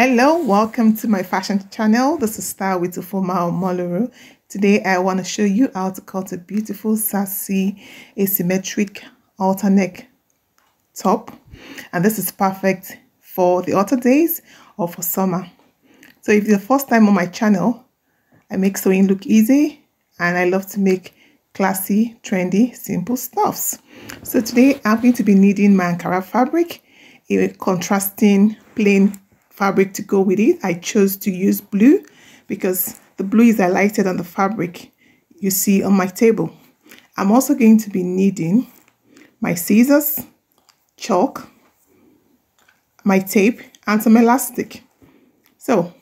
Hello, welcome to my fashion channel. This is Style with Ufuoma Omoluru. Today I want to show you how to cut a beautiful sassy asymmetric halter neck top and this is perfect for the autumn days or for summer. So if it's the first time on my channel, I make sewing look easy and I love to make classy, trendy, simple stuffs. So today I'm going to be needing my Ankara fabric, a contrasting plain fabric to go with it. I chose to use blue because the blue is highlighted on the fabric you see on my table. I'm also going to be needing my scissors, chalk, my tape, and some elastic. So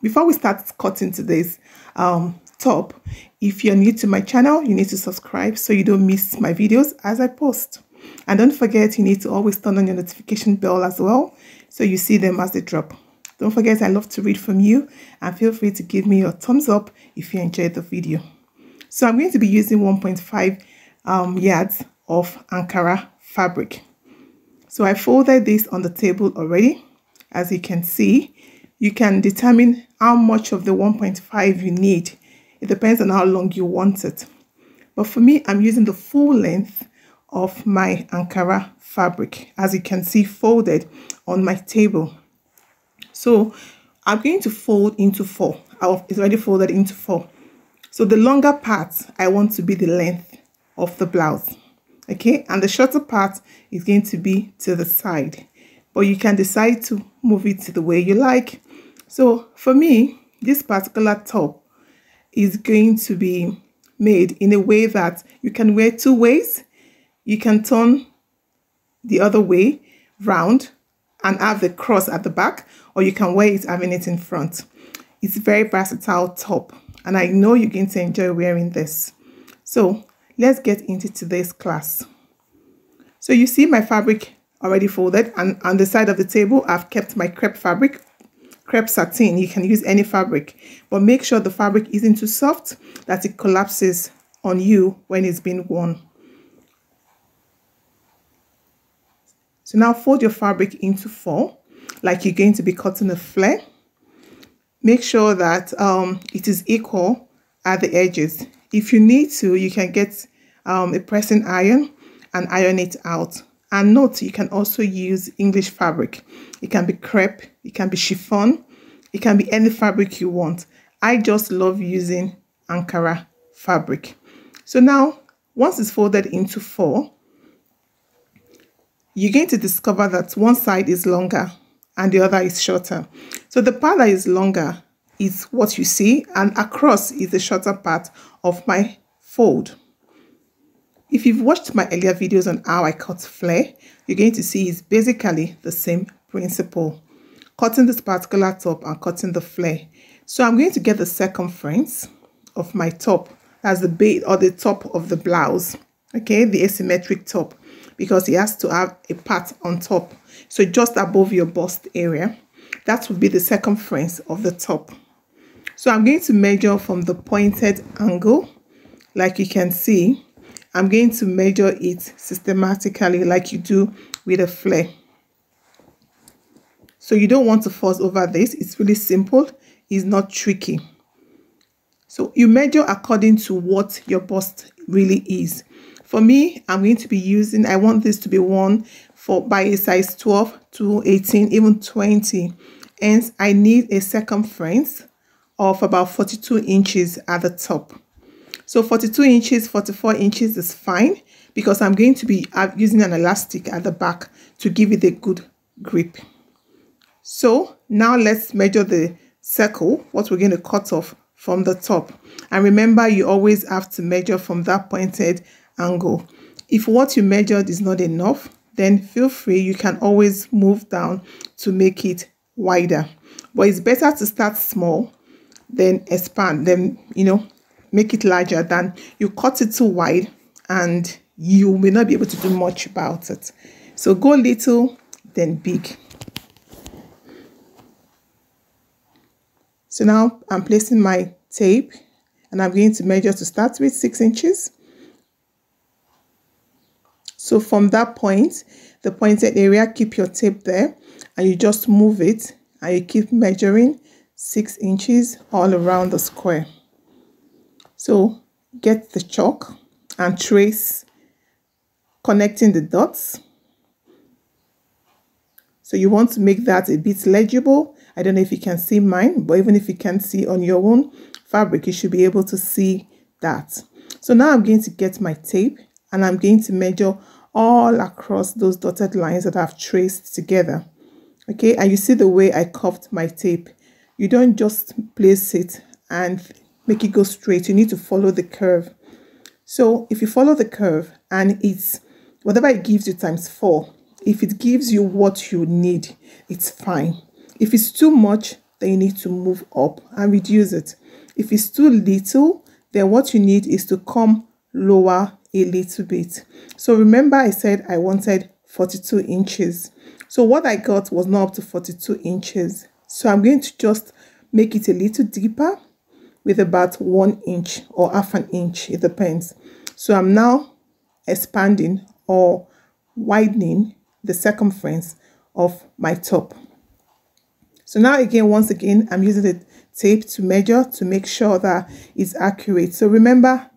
before we start cutting today's um, top, if you're new to my channel, you need to subscribe so you don't miss my videos as I post. And don't forget, you need to always turn on your notification bell as well so you see them as they drop. Don't forget, I love to read from you and feel free to give me your thumbs up if you enjoyed the video. So I'm going to be using 1.5 um, yards of Ankara fabric. So I folded this on the table already. As you can see, you can determine how much of the 1.5 you need. It depends on how long you want it. But for me, I'm using the full length of my Ankara fabric, as you can see folded on my table. So I'm going to fold into four. It's already folded into four. So the longer part, I want to be the length of the blouse. Okay, and the shorter part is going to be to the side. But you can decide to move it to the way you like. So for me, this particular top is going to be made in a way that you can wear two ways. You can turn the other way round and have the cross at the back or you can wear it having it in front. It's a very versatile top and I know you're going to enjoy wearing this. So let's get into today's class. So you see my fabric already folded and on the side of the table I've kept my crepe fabric crepe satin you can use any fabric but make sure the fabric isn't too soft that it collapses on you when it's been worn so now fold your fabric into four like you're going to be cutting a flare. Make sure that um, it is equal at the edges. If you need to, you can get um, a pressing iron and iron it out. And note, you can also use English fabric. It can be crepe, it can be chiffon, it can be any fabric you want. I just love using Ankara fabric. So now, once it's folded into four, you're going to discover that one side is longer and the other is shorter. So the part that is longer is what you see and across is the shorter part of my fold. If you've watched my earlier videos on how I cut flare, you're going to see it's basically the same principle. Cutting this particular top and cutting the flare. So I'm going to get the circumference of my top as the base or the top of the blouse. Okay, the asymmetric top because it has to have a part on top. So just above your bust area, that would be the circumference of the top. So I'm going to measure from the pointed angle, like you can see. I'm going to measure it systematically like you do with a flare. So you don't want to fuss over this. It's really simple. It's not tricky. So you measure according to what your bust really is. For me, I'm going to be using, I want this to be worn for by a size 12 to 18, even 20. Hence, I need a circumference of about 42 inches at the top. So 42 inches, 44 inches is fine because I'm going to be uh, using an elastic at the back to give it a good grip. So now let's measure the circle, what we're going to cut off from the top. And remember, you always have to measure from that pointed angle. If what you measured is not enough, then feel free, you can always move down to make it wider. But it's better to start small, then expand, then, you know, make it larger than you cut it too wide and you may not be able to do much about it. So go little, then big. So now I'm placing my tape and I'm going to measure to start with 6 inches. So from that point, the pointed area, keep your tape there and you just move it and you keep measuring six inches all around the square. So get the chalk and trace connecting the dots. So you want to make that a bit legible. I don't know if you can see mine but even if you can't see on your own fabric you should be able to see that. So now i'm going to get my tape and i'm going to measure all across those dotted lines that I've traced together. Okay, and you see the way I cuffed my tape. You don't just place it and make it go straight. You need to follow the curve. So if you follow the curve and it's whatever it gives you times four, if it gives you what you need, it's fine. If it's too much, then you need to move up and reduce it. If it's too little, then what you need is to come lower a little bit. So remember I said I wanted 42 inches. So what I got was not up to 42 inches. So I'm going to just make it a little deeper with about one inch or half an inch. It depends. So I'm now expanding or widening the circumference of my top. So now again, once again, I'm using the tape to measure to make sure that it's accurate. So remember,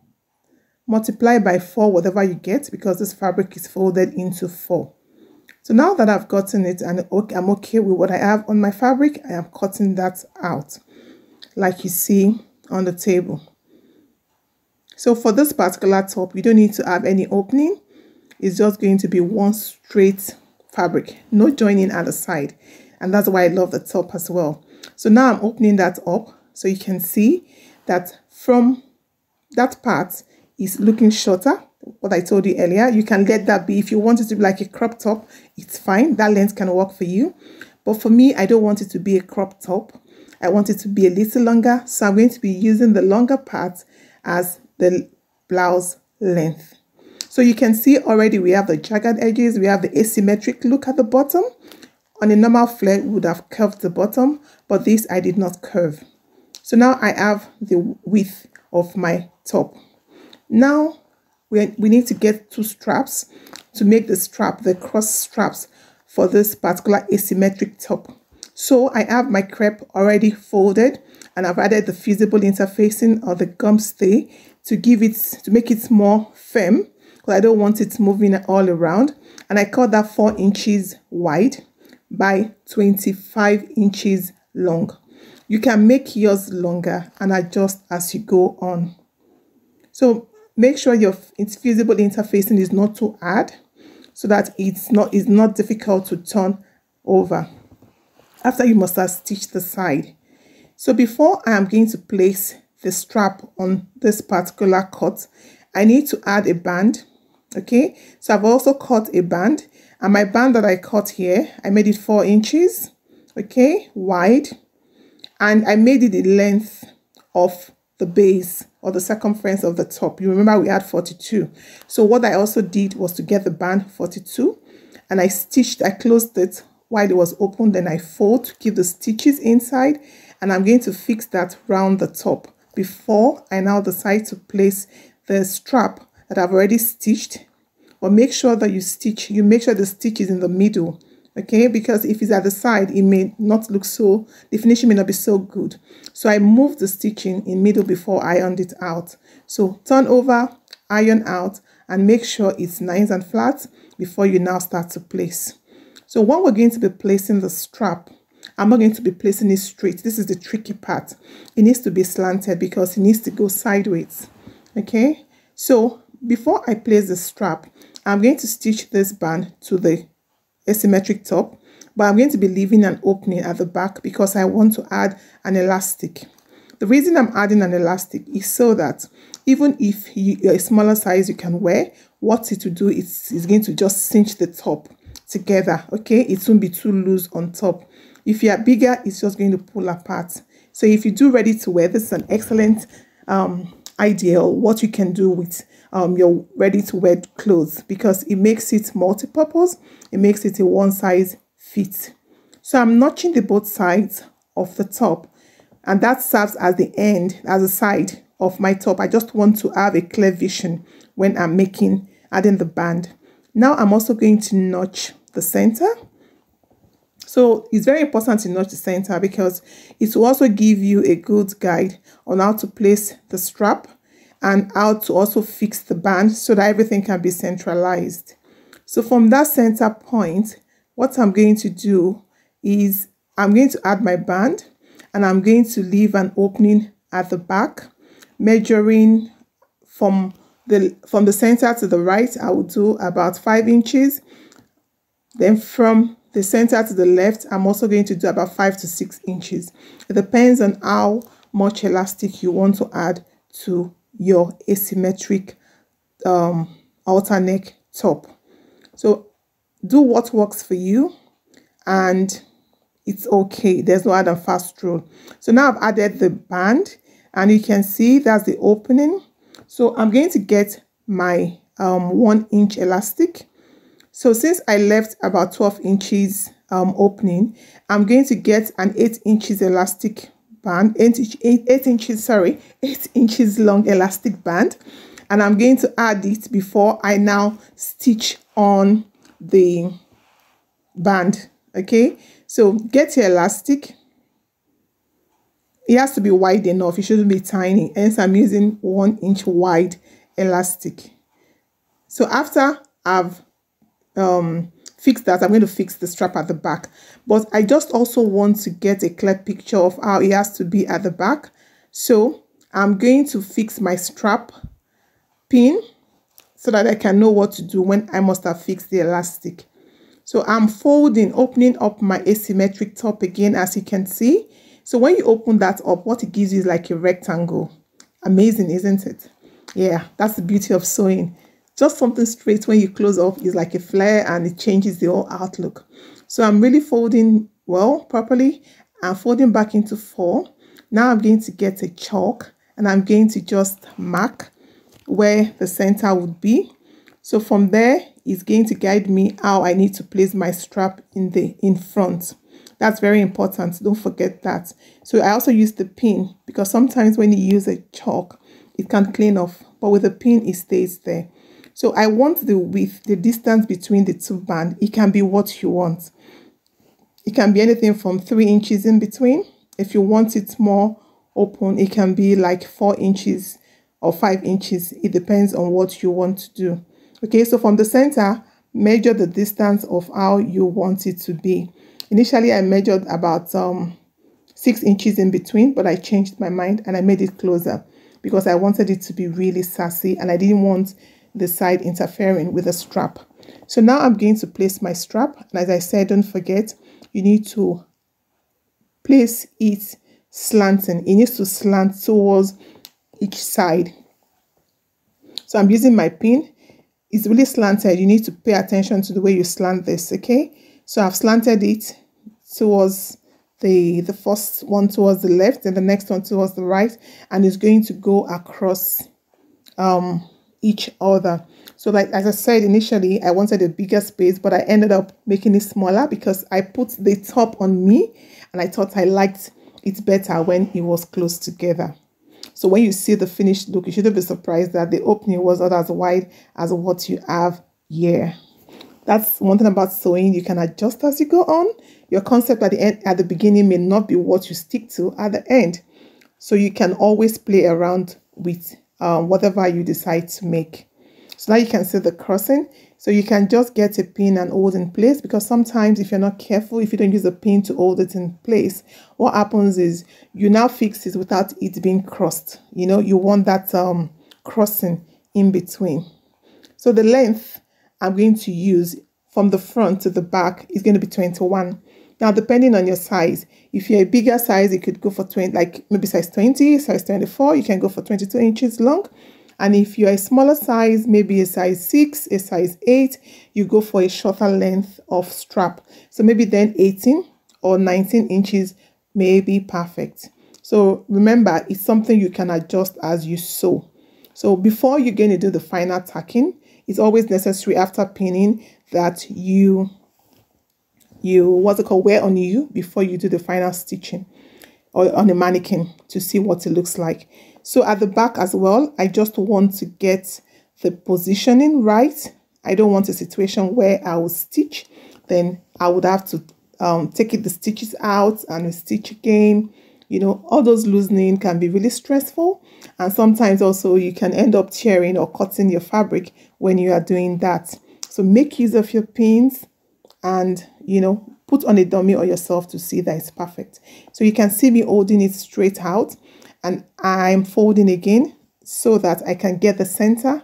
multiply by 4 whatever you get because this fabric is folded into 4. So now that I've gotten it and I'm okay with what I have on my fabric, I am cutting that out like you see on the table. So for this particular top, you don't need to have any opening. It's just going to be one straight fabric, no joining at the side. And that's why I love the top as well. So now I'm opening that up so you can see that from that part, is looking shorter what I told you earlier. You can let that be. If you want it to be like a crop top, it's fine. That length can work for you. But for me, I don't want it to be a crop top. I want it to be a little longer. So I'm going to be using the longer part as the blouse length. So you can see already we have the jagged edges. We have the asymmetric look at the bottom. On a normal flare, would have curved the bottom, but this I did not curve. So now I have the width of my top. Now we, we need to get two straps to make the strap, the cross straps for this particular asymmetric top. So I have my crepe already folded and I've added the fusible interfacing or the gum stay to give it, to make it more firm because I don't want it moving all around. And I cut that 4 inches wide by 25 inches long. You can make yours longer and adjust as you go on. So Make sure your its fusible interfacing is not too hard so that it's not, it's not difficult to turn over. After you must have stitched the side. So before I am going to place the strap on this particular cut, I need to add a band. Okay, so I've also cut a band and my band that I cut here, I made it four inches, okay, wide, and I made it the length of the base or the circumference of the top. You remember we had 42. So what I also did was to get the band 42 and I stitched, I closed it while it was open. Then I fold to keep the stitches inside and I'm going to fix that round the top before I now decide to place the strap that I've already stitched. But make sure that you stitch, you make sure the stitch is in the middle okay? Because if it's at the side it may not look so the finishing may not be so good. So i moved the stitching in middle before i ironed it out. So turn over iron out and make sure it's nice and flat before you now start to place. So when we're going to be placing the strap i'm not going to be placing it straight. This is the tricky part. It needs to be slanted because it needs to go sideways okay? So before i place the strap i'm going to stitch this band to the asymmetric top but I'm going to be leaving an opening at the back because I want to add an elastic. The reason I'm adding an elastic is so that even if you're a smaller size you can wear, what it will do is, it's going to just cinch the top together, okay? It won't be too loose on top. If you are bigger, it's just going to pull apart. So if you do ready to wear, this is an excellent um, idea what you can do with um, your ready to wear clothes because it makes it multi-purpose it makes it a one size fit. So i'm notching the both sides of the top and that serves as the end as a side of my top. I just want to have a clear vision when i'm making adding the band. Now i'm also going to notch the center So it's very important to notch the center because it will also give you a good guide on how to place the strap and how to also fix the band so that everything can be centralized. So from that center point, what I'm going to do is I'm going to add my band and I'm going to leave an opening at the back measuring from the from the center to the right I will do about five inches then from the center to the left I'm also going to do about five to six inches. It depends on how much elastic you want to add to your asymmetric um, halter neck top. So do what works for you and it's okay. There's no other fast rule. So now I've added the band and you can see that's the opening. So I'm going to get my um, one inch elastic so since I left about 12 inches um, opening I'm going to get an 8 inches elastic band 8, inch, 8, 8 inches sorry 8 inches long elastic band. And I'm going to add it before I now stitch on the band okay? So get your elastic. It has to be wide enough. It shouldn't be tiny. Hence i'm using one inch wide elastic. So after i've um fixed that i'm going to fix the strap at the back but i just also want to get a clear picture of how it has to be at the back so i'm going to fix my strap pin so that i can know what to do when i must have fixed the elastic so I'm folding, opening up my asymmetric top again, as you can see. So when you open that up, what it gives you is like a rectangle. Amazing, isn't it? Yeah, that's the beauty of sewing. Just something straight when you close off is like a flare and it changes the whole outlook. So I'm really folding well, properly, and folding back into four. Now I'm going to get a chalk and I'm going to just mark where the center would be. So from there, is going to guide me how I need to place my strap in the in front. That's very important. Don't forget that. So I also use the pin because sometimes when you use a chalk, it can clean off. But with a pin, it stays there. So I want the width, the distance between the two bands. It can be what you want. It can be anything from 3 inches in between. If you want it more open, it can be like 4 inches or 5 inches. It depends on what you want to do. Okay, so from the center, measure the distance of how you want it to be. Initially, I measured about um, 6 inches in between, but I changed my mind and I made it closer because I wanted it to be really sassy and I didn't want the side interfering with the strap. So now I'm going to place my strap. And as I said, don't forget, you need to place it slanting. It needs to slant towards each side. So I'm using my pin it's really slanted. You need to pay attention to the way you slant this, okay? So I've slanted it towards the, the first one towards the left and the next one towards the right. And it's going to go across um, each other. So like as I said initially, I wanted a bigger space, but I ended up making it smaller because I put the top on me and I thought I liked it better when it was close together. So when you see the finished look, you shouldn't be surprised that the opening was not as wide as what you have here. That's one thing about sewing. You can adjust as you go on. Your concept at the end, at the beginning may not be what you stick to at the end. So you can always play around with um, whatever you decide to make. So now you can see the crossing. So you can just get a pin and hold it in place because sometimes if you're not careful, if you don't use a pin to hold it in place, what happens is you now fix it without it being crossed. You know, you want that um, crossing in between. So the length I'm going to use from the front to the back is going to be 21. Now, depending on your size, if you're a bigger size, you could go for 20, like maybe size 20, size 24, you can go for 22 inches long. And if you're a smaller size, maybe a size 6, a size 8, you go for a shorter length of strap. So maybe then 18 or 19 inches may be perfect. So remember, it's something you can adjust as you sew. So before you're going to do the final tacking, it's always necessary after pinning that you you what's it called wear on you before you do the final stitching or on a mannequin to see what it looks like. So at the back as well, I just want to get the positioning right. I don't want a situation where I will stitch, then I would have to um, take it the stitches out and stitch again you know all those loosening can be really stressful and sometimes also you can end up tearing or cutting your fabric when you are doing that so make use of your pins and you know put on a dummy or yourself to see that it's perfect so you can see me holding it straight out and I'm folding again so that I can get the center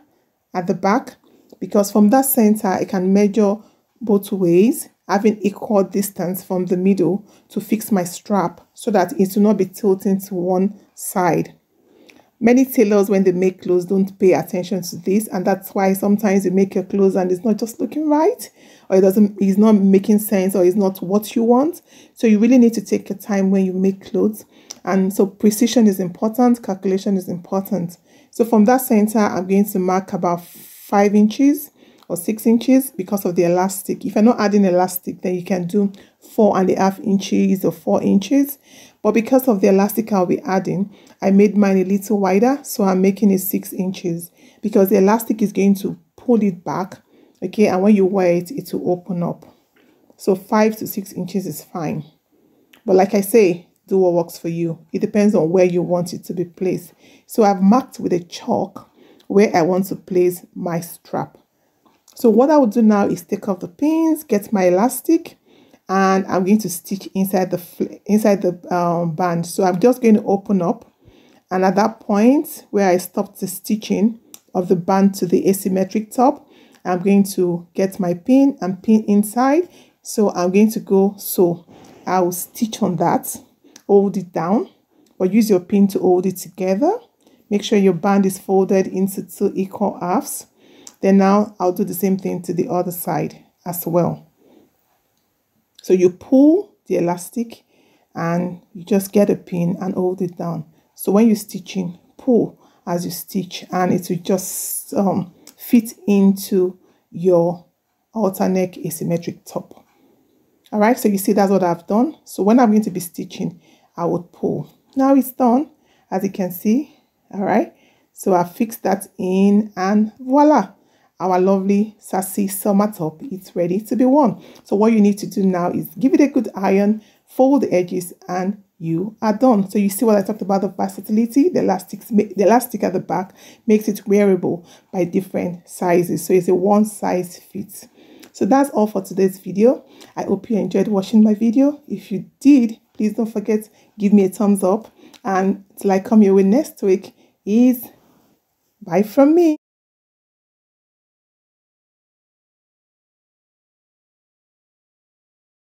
at the back because from that center I can measure both ways having equal distance from the middle to fix my strap so that it will not be tilting to one side. Many tailors, when they make clothes, don't pay attention to this, and that's why sometimes you make your clothes and it's not just looking right, or it doesn't, it's not making sense, or it's not what you want. So you really need to take your time when you make clothes, and so precision is important, calculation is important. So from that center, I'm going to mark about five inches or six inches because of the elastic. If you're not adding elastic, then you can do four and a half inches or four inches. But because of the elastic I'll be adding, I made mine a little wider. So I'm making it six inches because the elastic is going to pull it back. Okay, and when you wear it, it will open up. So five to six inches is fine. But like I say, do what works for you. It depends on where you want it to be placed. So I've marked with a chalk where I want to place my strap. So what I will do now is take off the pins, get my elastic, and I'm going to stitch inside the inside the um, band. So I'm just going to open up, and at that point where I stopped the stitching of the band to the asymmetric top, I'm going to get my pin and pin inside. So I'm going to go so I will stitch on that, hold it down, or use your pin to hold it together. Make sure your band is folded into two equal halves then now I'll do the same thing to the other side as well. So you pull the elastic and you just get a pin and hold it down. So when you're stitching, pull as you stitch and it will just um, fit into your alternate asymmetric top. All right, so you see that's what I've done. So when I'm going to be stitching, I would pull. Now it's done, as you can see. All right, so I fixed that in and voila our lovely sassy summer top is ready to be worn. So what you need to do now is give it a good iron, fold the edges and you are done. So you see what I talked about the versatility, the the elastic at the back makes it wearable by different sizes. So it's a one size fits. So that's all for today's video. I hope you enjoyed watching my video. If you did, please don't forget, give me a thumbs up. And till I come your way next week is bye from me.